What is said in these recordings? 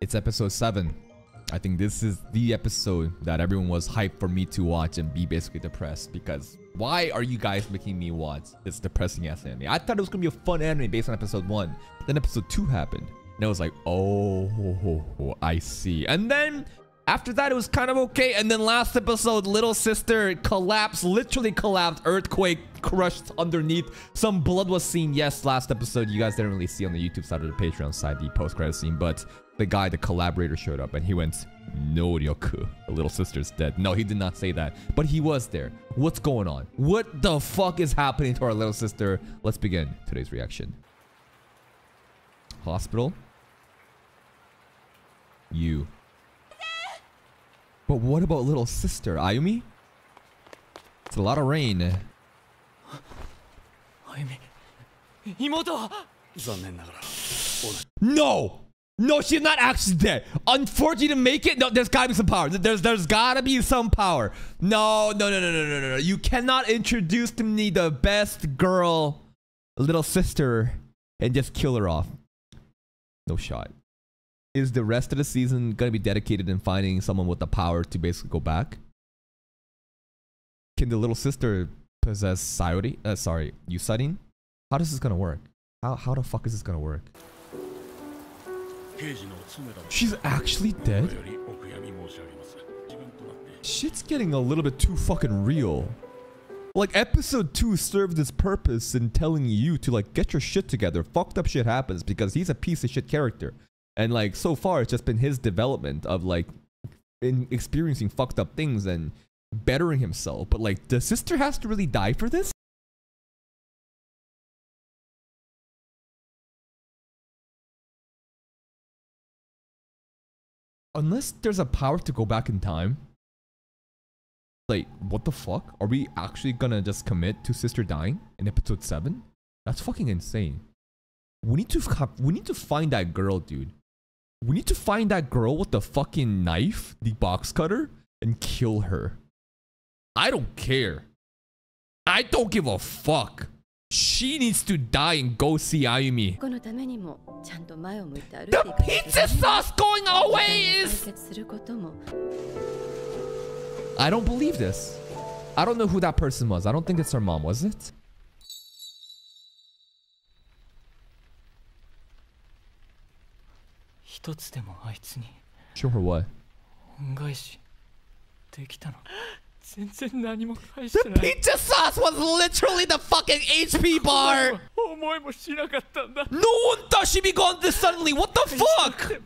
It's episode 7. I think this is the episode that everyone was hyped for me to watch and be basically depressed because why are you guys making me watch this depressing ass anime? I thought it was gonna be a fun anime based on episode 1. Then episode 2 happened. And I was like, oh, I see. And then after that, it was kind of okay. And then last episode, little sister collapsed, literally collapsed, earthquake crushed underneath. Some blood was seen. Yes, last episode, you guys didn't really see on the YouTube side or the Patreon side, the post-credit scene, but the guy, the collaborator showed up and he went, Noryoku, the little sister's dead. No, he did not say that, but he was there. What's going on? What the fuck is happening to our little sister? Let's begin today's reaction. Hospital. You. But what about little sister, Ayumi? It's a lot of rain. Ayumi. Imoto! No! No, she's not actually dead. Unfortunately to make it, no, there's gotta be some power. There's there's gotta be some power. No, no, no, no, no, no, no, no. You cannot introduce to me the best girl, little sister, and just kill her off. No shot. Is the rest of the season gonna be dedicated in finding someone with the power to basically go back? Can the little sister possess Sayori? Uh, sorry, Usadin? How does this gonna work? How how the fuck is this gonna work? She's actually dead? Shit's getting a little bit too fucking real. Like, episode 2 served its purpose in telling you to, like, get your shit together. Fucked up shit happens because he's a piece of shit character. And, like, so far, it's just been his development of, like, in experiencing fucked up things and bettering himself. But, like, the sister has to really die for this? Unless there's a power to go back in time. Like, what the fuck? Are we actually gonna just commit to sister dying in episode 7? That's fucking insane. We need to we need to find that girl, dude. We need to find that girl with the fucking knife, the box cutter, and kill her. I don't care. I don't give a fuck. She needs to die and go see Ayumi. The pizza sauce going away is... I don't believe this. I don't know who that person was. I don't think it's her mom, was it? Show her what? 恩返しできたの全然何も返してない Pizza sauce was literally the fucking HP bar! 思いもしなかったんだ No one thought she'd be gone this suddenly! What the fuck?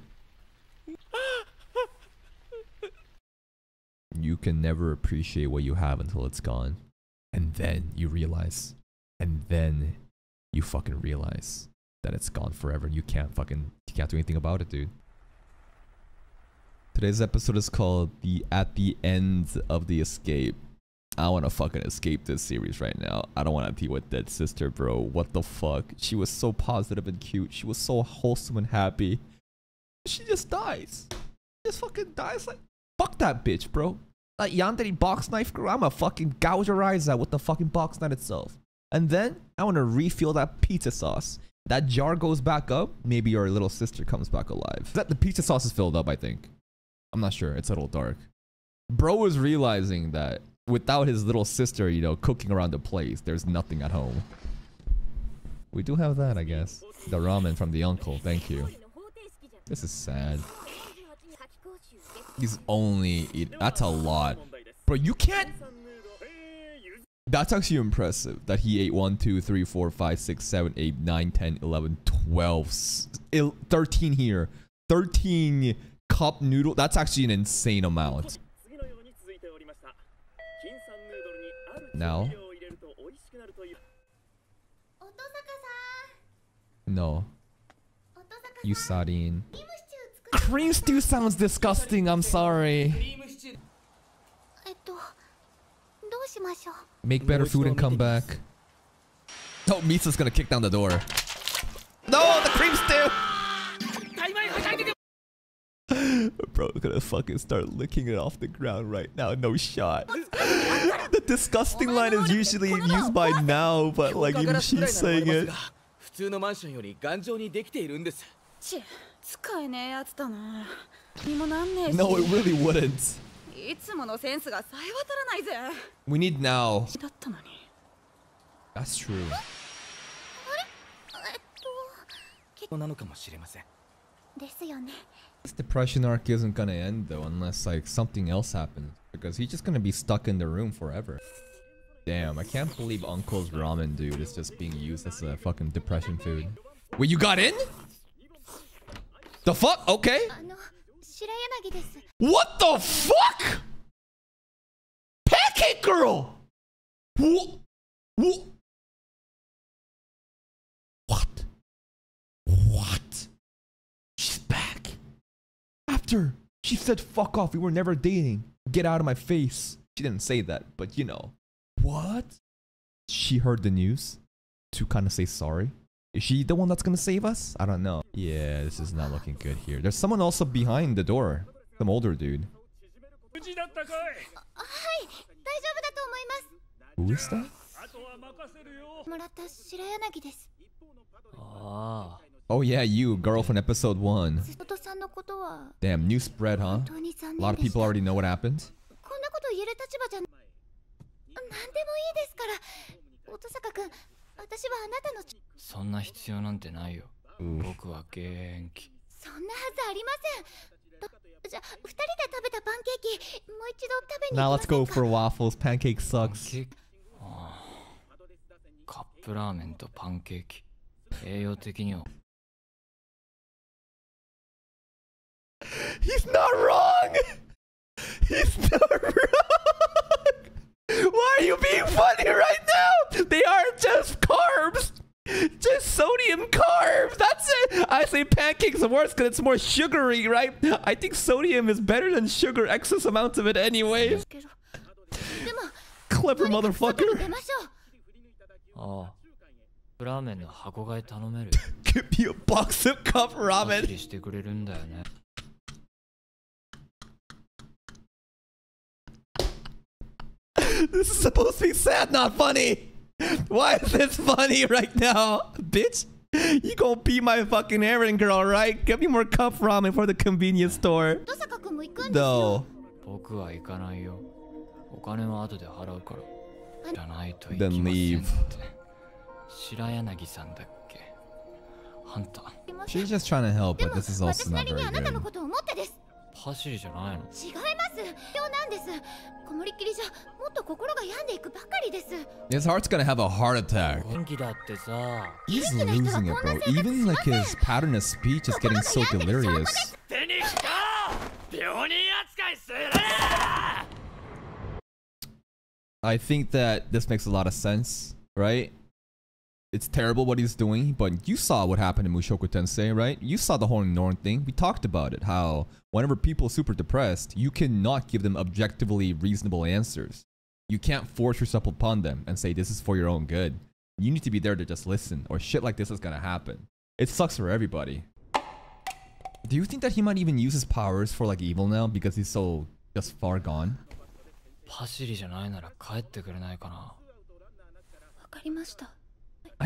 You can never appreciate what you have until it's gone. And then you realize. And then you fucking realize that it's gone forever and you can't fucking you can't do anything about it, dude. Today's episode is called the At the End of the Escape. I want to fucking escape this series right now. I don't want to deal with Dead Sister, bro. What the fuck? She was so positive and cute. She was so wholesome and happy. She just dies. She Just fucking dies like fuck that bitch, bro. Like Yandere box knife girl, I'ma fucking gouge her eyes out with the fucking box knife itself. And then I want to refill that pizza sauce. That jar goes back up. Maybe your little sister comes back alive. That the pizza sauce is filled up, I think. I'm not sure. It's a little dark. Bro was realizing that without his little sister, you know, cooking around the place, there's nothing at home. We do have that, I guess. The ramen from the uncle. Thank you. This is sad. He's only eat. That's a lot. Bro, you can't. That's actually impressive that he ate 1, 2, 3, 4, 5, 6, 7, 8, 9, 10, 11, 12, s- il- 13 here. 13 cup noodle. That's actually an insane amount. Now? No. You sardine. Cream stew sounds disgusting, I'm sorry. Make better food and come back. Oh, Misa's gonna kick down the door. gonna fucking start licking it off the ground right now. No shot. the disgusting line is usually used by now, but like even she's saying it. 普通のマンションより頑丈にできているんですチェ 使えねえやつだなにもなんねえし No, it really wouldn't. いつものセンスがさえ渡らないぜ We need now. だったのに That's true. えっとなのかもしれませんですよね This depression arc isn't gonna end though, unless like something else happens. Because he's just gonna be stuck in the room forever. Damn, I can't believe Uncle's ramen dude is just being used as a fucking depression food. Wait, you got in? The fuck? Okay. Ah, what the fuck? Pancake girl! Wh sister. She said, fuck off. We were never dating. Get out of my face. She didn't say that, but you know. What? She heard the news to kind of say sorry. Is she the one that's gonna save us? I don't know. Yeah, this is not looking good here. There's someone also behind the door. Some older dude. Who is that? Ah. Oh yeah, you, girl from episode 1. 瀬戸さんのことは？Damn, new spread, huh? A 念 lot of people already know what happened. こんなこと言える立場じゃな何でもいいですから音坂君私はあなたのちそんな必要なんてないよ Ooh. 僕は元気そんなはずありませんどじゃあ二人で食べたパンケーキもう一度食べに Now 行 let's きま go せん for か？Waffles. Pancake パン sucks. ケーキああカップラーメンとパンケーキ栄養的には He's not wrong. He's not wrong. Why are you being funny right now? They are just carbs. Just sodium carbs. That's it. I say pancakes are worse because it's more sugary, right? I think sodium is better than sugar. Excess amounts of it anyway. Clever motherfucker. Oh. Give me a box of cup ramen. This is supposed to be sad, not funny. Why is this funny right now, bitch? You gonna be my fucking errand girl, right? Get me more cup ramen for the convenience store. No. Then leave. She's just trying to help, but this is also not very good. ことを思ってです走りじゃないの違います今日なんですこもりっきりじゃもっと心が病んでいくばかりです His heart's gonna have a heart attack. 元気だってさ He's losing it, bro. Even like his pattern of speech is getting so delirious. 手に来た病人扱いする I think that this makes a lot of sense, right? It's terrible what he's doing, but you saw what happened in Mushoku Tensei, right? You saw the whole Norn thing. We talked about it. How whenever people are super depressed, you cannot give them objectively reasonable answers. You can't force yourself upon them and say this is for your own good. You need to be there to just listen, or shit like this is gonna happen. It sucks for everybody. Do you think that he might even use his powers for like evil now because he's so just far gone? 走りじゃないなら帰ってくれないかなわかりました Uh,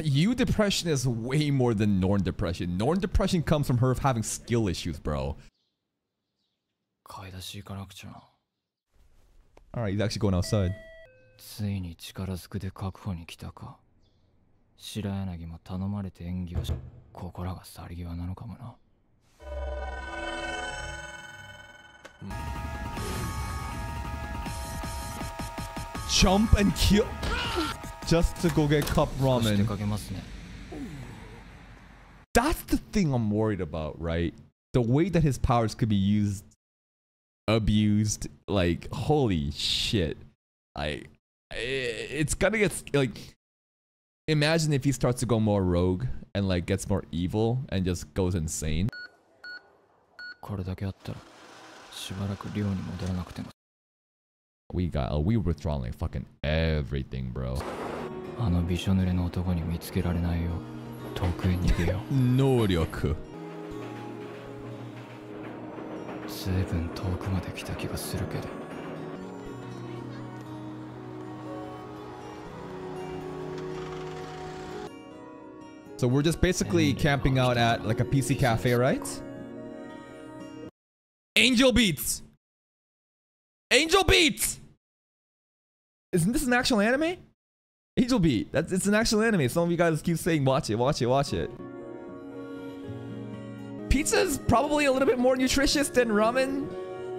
You depression is way more than Norn depression. Norn depression comes from her having skill issues, bro. 買い出し行かなくちゃな Alright, he's actually going outside. ついに力ずくで確保に来たか白柳も頼まれて演技をし心が去り際なのかもな Jump and kill just to go get cup そして ramen. かけますね That's the thing I'm worried about, right? The way that his powers could be used, abused, like holy shit. I, I- it's gonna get like. Imagine if he starts to go more rogue and like gets more evil and just goes insane. これだけあったらしばらく寮に戻らなくても We got, uh, we withdrawing like fucking everything, bro. あのびしょ濡れの男に見つけられないよう遠くへ逃げよう能力ずいぶん遠くまで来た気がするけど So we're just basically camping out at like a PC cafe, right? Angel Beats. Angel Beats. Isn't this an actual anime? Angel Beat. That's it's an actual anime. Some of you guys keep saying watch it, watch it, watch it. Pizza is probably a little bit more nutritious than ramen.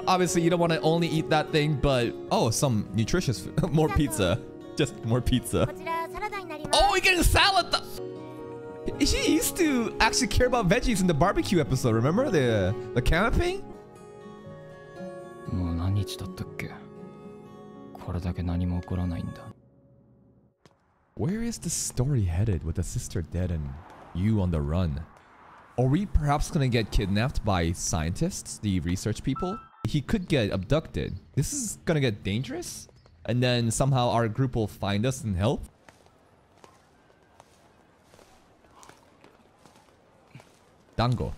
Obviously, you don't want to only eat that thing, but oh, some nutritious food. more pizza. Just more pizza. こちらサラダになります Oh, we getting salad. th- She used to actually care about veggies in the barbecue episode. Remember the the camping? もう何日経ったっけこれだけ何も起こらないんだ where is the story headed with the sister dead and you on the run? Are we perhaps gonna get kidnapped by scientists, the research people? He could get abducted. This is gonna get dangerous? And then somehow our group will find us and help? Dango.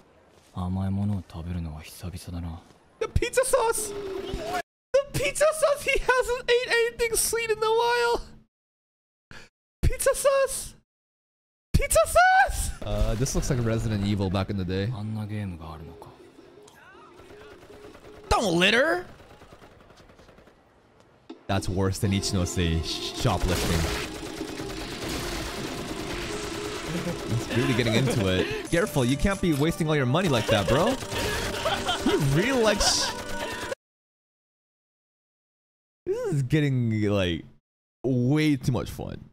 The pizza sauce! The pizza sauce! He hasn't ate anything sweet in a while! Pizza sauce! Pizza sauce! Uh, this looks like Resident Evil back in the day. Don't litter! That's worse than Ichinose shoplifting. He's really getting into it. Careful, you can't be wasting all your money like that, bro. He really likes... This is getting, like, way too much fun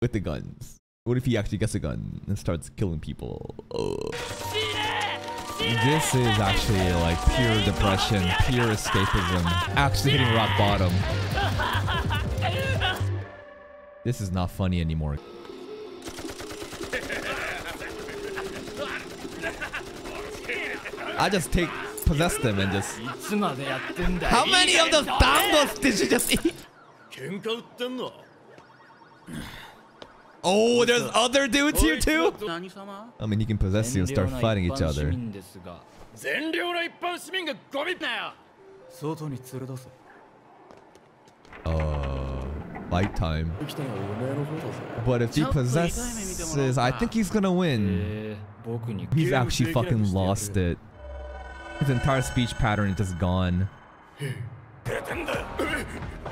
with the guns. What if he actually gets a gun and starts killing people? This is actually like pure depression, pure escapism, actually hitting rock bottom. This is not funny anymore. I just take possess them and just. How many of those dambos did you just eat? Oh, there's other dudes here too? I mean, you can possess you and start fighting each other. Uh, fight time. But if he possesses, I think he's gonna win. He's actually fucking lost it. His entire speech pattern is just gone.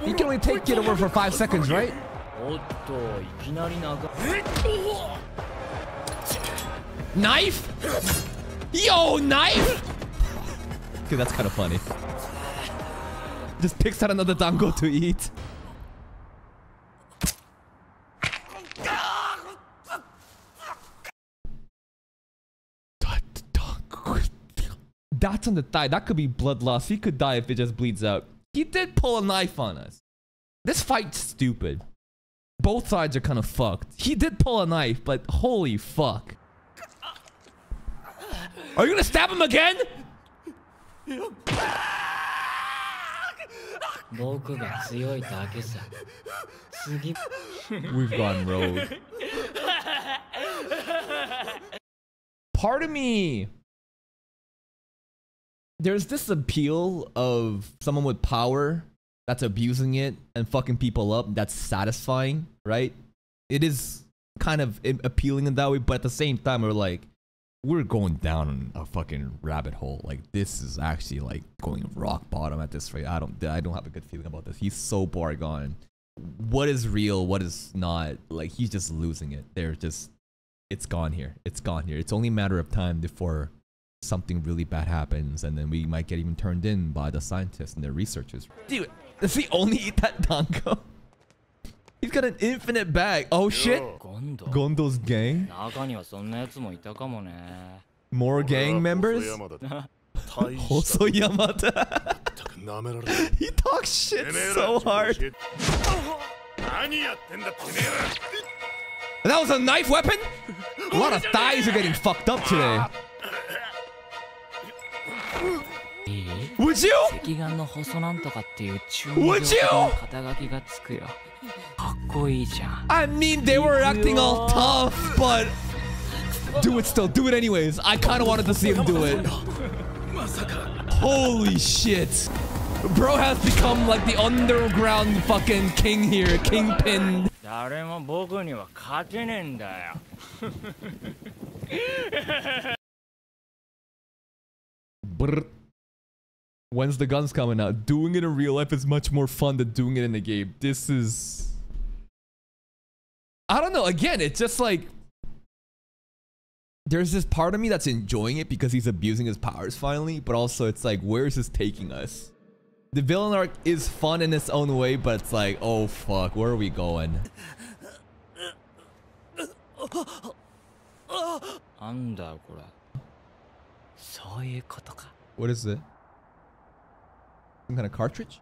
He can only take it over for five seconds, right? おっといきなり長 Knife? Yo, knife? Dude, that's kind of funny. Just picks out another dango to eat. That's on the thigh. That could be blood loss. He could die if it just bleeds out. He did pull a knife on us. This fight's stupid. Both sides are kind of fucked. He did pull a knife, but holy fuck. Are you gonna stab him again? We've gone rogue. Part of me... There's this appeal of someone with power that's abusing it and fucking people up. That's satisfying, right? It is kind of appealing in that way, but at the same time, we're like, we're going down a fucking rabbit hole. Like this is actually like going rock bottom at this rate. I don't, I don't have a good feeling about this. He's so far gone. What is real? What is not? Like he's just losing it. They're just, it's gone here. It's gone here. It's only a matter of time before something really bad happens, and then we might get even turned in by the scientists and their researchers. Dude, does he only eat that dango? He's got an infinite bag. Oh shit. Gondo's gang? More gang members? Hosoyamata. he talks shit so hard. that was a knife weapon? A lot of thighs are getting fucked up today. いい Would you? 赤眼の細なんとかっていう中 Would 二病の肩書きがつくよかっこいいじゃん I mean, they were acting all tough, but do it still. Do it anyways. I kind of wanted to see him do it. Holy shit. Bro has become like the underground fucking king here, kingpin. 誰も僕には勝てねえんだよ Brr. When's the guns coming out? Doing it in real life is much more fun than doing it in a game. This is... I don't know. Again, it's just like... There's this part of me that's enjoying it because he's abusing his powers finally. But also, it's like, where is this taking us? The villain arc is fun in its own way, but it's like, oh fuck, where are we going? What is it? Some kind of cartridge?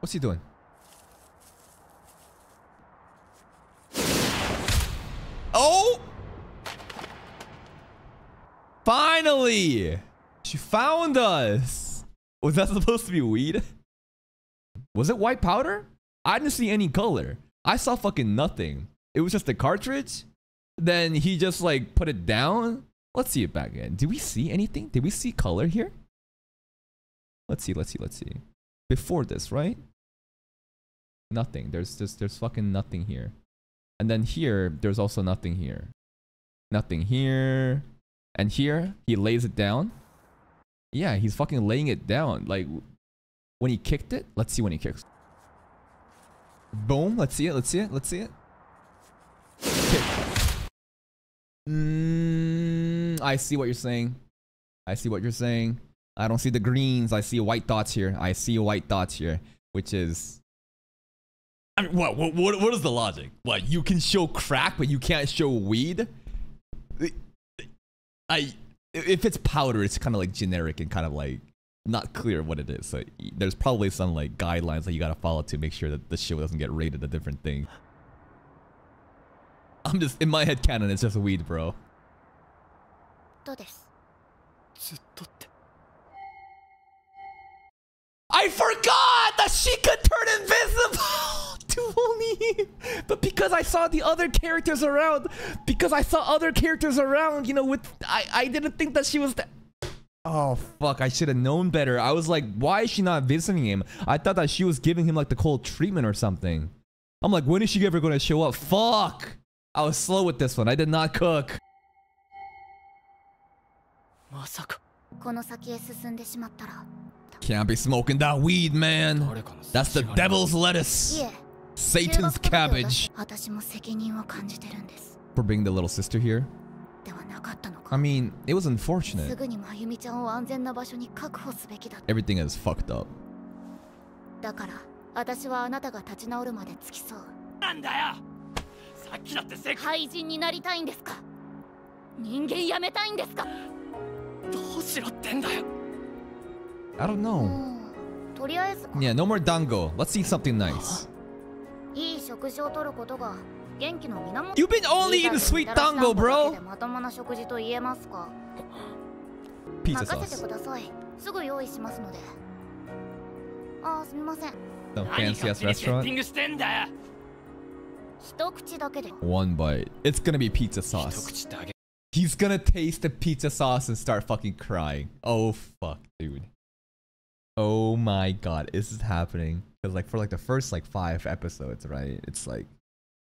What's he doing? Oh! Finally! She found us! Was that supposed to be weed? Was it white powder? I didn't see any color. I saw fucking nothing. It was just a cartridge? Then he just like put it down? Let's see it back again. Did we see anything? Did we see color here? Let's see, let's see, let's see. Before this, right? Nothing. There's just there's fucking nothing here. And then here, there's also nothing here. Nothing here. And here, he lays it down. Yeah, he's fucking laying it down. Like when he kicked it, let's see when he kicks. Boom, let's see it, let's see it, let's see it. Kick. Mm, I see what you're saying. I see what you're saying. I don't see the greens. I see white dots here. I see white dots here, which is. I mean, what, what, what, what is the logic? What, you can show crack, but you can't show weed? I, if it's powder, it's kind of like generic and kind of like not clear what it is. So y- there's probably some like guidelines that you gotta follow to make sure that the show doesn't get rated a different thing. I'm just in my head canon. It's just weed, bro. とですずっとって I forgot that she could turn invisible to only. But because I saw the other characters around, because I saw other characters around, you know, with I I didn't think that she was. The, oh fuck! I should have known better. I was like, why is she not visiting him? I thought that she was giving him like the cold treatment or something. I'm like, when is she ever gonna show up? Fuck! I was slow with this one. I did not cook. まさかこの先へ進んでしまったら can't be smoking that weed, man. That's the devil's lettuce. Satan's cabbage. For being the little sister here. I mean, it was unfortunate. Everything is fucked up. I don't know. Hmm. Yeah, no more dango. Let's see something nice. Hmm. You've been only eating sweet dango, bro! Pizza sauce. Some fancy ass restaurant. One bite. It's gonna be pizza sauce. He's gonna taste the pizza sauce and start fucking crying. Oh fuck, dude oh my god, this is happening. Cause like for like the first like five episodes, right? It's like,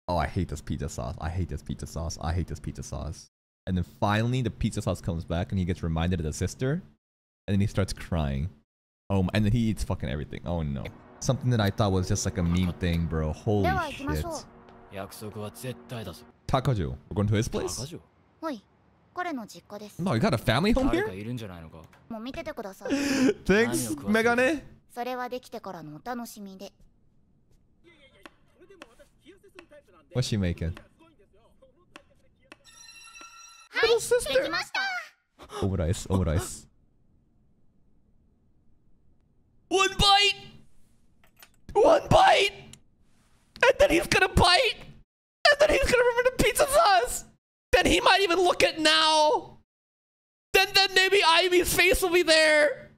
oh, I hate this pizza sauce. I hate this pizza sauce. I hate this pizza sauce. And then finally, the pizza sauce comes back, and he gets reminded of the sister, and then he starts crying. Oh, my, and then he eats fucking everything. Oh no, something that I thought was just like a meme thing, bro. Holy shit. Takajo, we're going to his place. Oi. 彼の実家です。まあ、いかだ、ファミリー。もう見ててください。メガネ。それはできてからのお楽しみで。What's she たオムライス、オムライス。even look at now! Then then maybe Ivy's face will be there!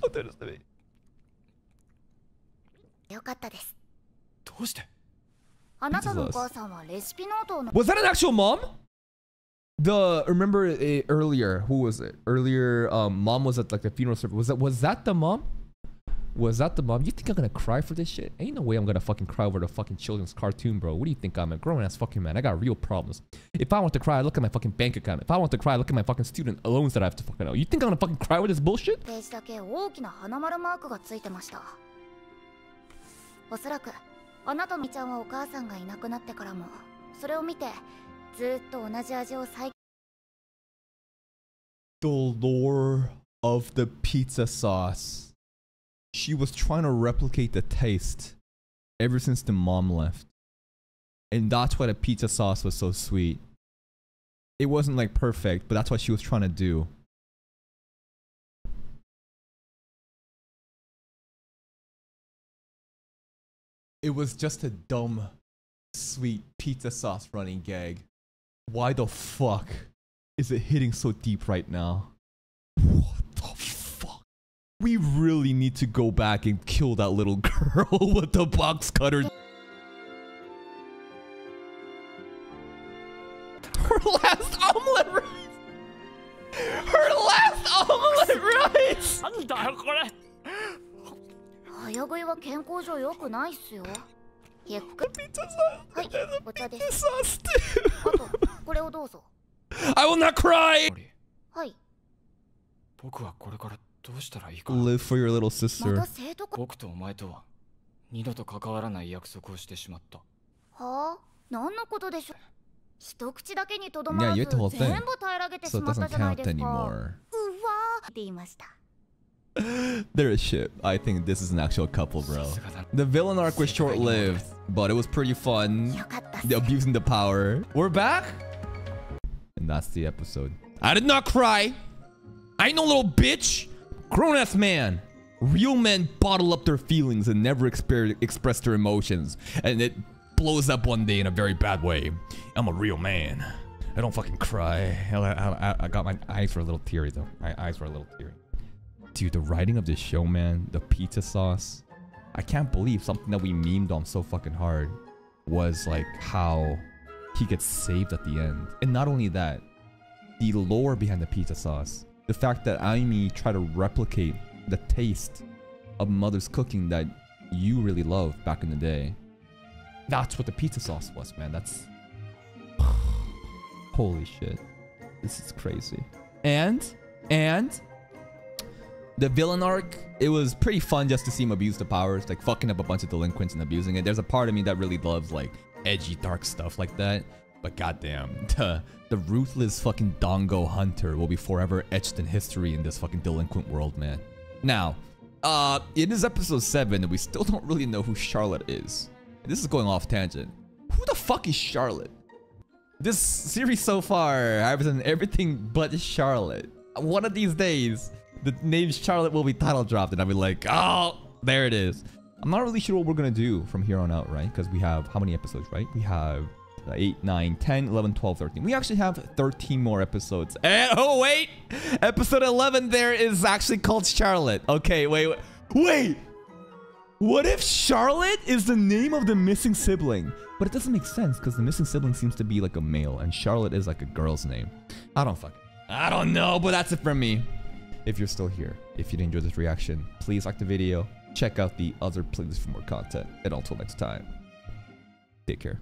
Don't do this to me. よかったですどうしてあなたのお母さんはレシピノートをの Was that an actual mom? The remember uh, earlier who was it? Earlier, um, mom was at like the funeral service. Was that was that the mom? was that the mom? You think I'm gonna cry for this shit? Ain't no way I'm gonna fucking cry over the fucking children's cartoon, bro. What do you think I'm a grown ass fucking man? I got real problems. If I want to cry, I look at my fucking bank account. If I want to cry, I look at my fucking student loans that I have to fucking owe. You think I'm gonna fucking cry with this bullshit? The lore of the pizza sauce she was trying to replicate the taste ever since the mom left. And that's why the pizza sauce was so sweet. It wasn't like perfect, but that's what she was trying to do. It was just a dumb, sweet pizza sauce running gag. Why the fuck is it hitting so deep right now? What the? We really need to go back and kill that little girl with the box cutter. Her last omelet rice! Her last omelet rice! なんだよこれ早食いは健康上良くないっすよゆっくり Pizza sauce! はいお茶で Pizza す sauce too! あとこれをどうぞ I will not cry! 俺はい僕はこれから どうしたらいいか Live for your little ま sister. た生徒会僕とお前とは二度と関わらない約束をしてしまったはあ何のことでしょう一口だけにとどまら Yeah, ず you ate the whole thing. 全部平らげてし So it まった doesn't じゃない count ですか anymore. うわーって言いました They're a ship. I think this is an actual couple, bro. さすがだ The villain arc was short lived, but it was pretty fun. よかったっす The abusing the power. We're back? And that's the episode. I did not cry. I ain't no little bitch. Grown ass man. Real men bottle up their feelings and never express their emotions. And it blows up one day in a very bad way. I'm a real man. I don't fucking cry. I, I, I- I got my eyes were a little teary though. My eyes were a little teary. Dude, the writing of this show, man, the pizza sauce. I can't believe something that we memed on so fucking hard was like how he gets saved at the end. And not only that, the lore behind the pizza sauce. The fact that Ayumi tried to replicate the taste of mother's cooking that you really loved back in the day. That's what the pizza sauce was, man. That's holy shit. This is crazy. And and the villain arc, it was pretty fun just to see him abuse the powers, like fucking up a bunch of delinquents and abusing it. There's a part of me that really loves like edgy, dark stuff like that. But goddamn, the, the ruthless fucking Dango hunter will be forever etched in history in this fucking delinquent world, man. Now, uh, it is episode 7 and we still don't really know who Charlotte is. This is going off tangent. Who the fuck is Charlotte? This series so far has been everything but Charlotte. One of these days, the name Charlotte will be title dropped, and I'll be like, oh, there it is. I'm not really sure what we're gonna do from here on out, right? Because we have how many episodes, right? We have Uh, 8, 9, 10, 11, 12, 13. We actually have 13 more episodes. And, oh, wait! Episode 11 there is actually called Charlotte. Okay, wait, wait. Wait! What if Charlotte is the name of the missing sibling? But it doesn't make sense because the missing sibling seems to be like a male and Charlotte is like a girl's name. I don't fuck. I don't know, but that's it from me. If you're still here, if you did enjoy this reaction, please like the video, check out the other playlist for more content, and until next time, take care.